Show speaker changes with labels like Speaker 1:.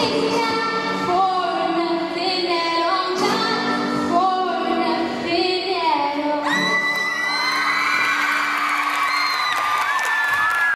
Speaker 1: Tem